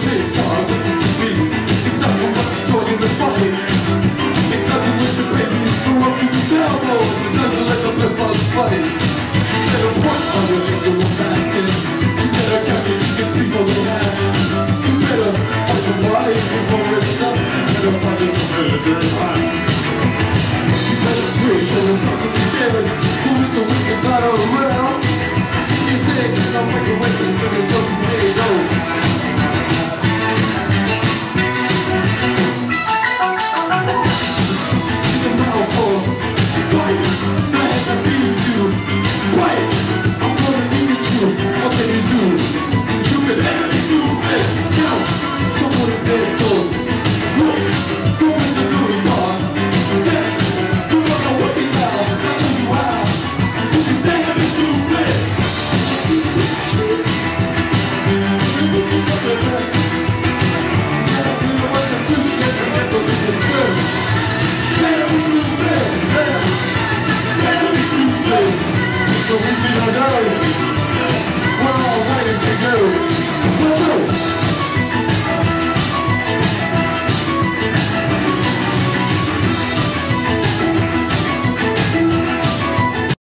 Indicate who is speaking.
Speaker 1: kids are, listen to me It's not in the It's to let your babies grow up to It's not to let the pit bugs You better put on your eggs in basket You better catch your chickens before they hatch You better find some life before it's done You better find yourself You better the sucking together so weak your dick and I'll make a see the day. We're all waiting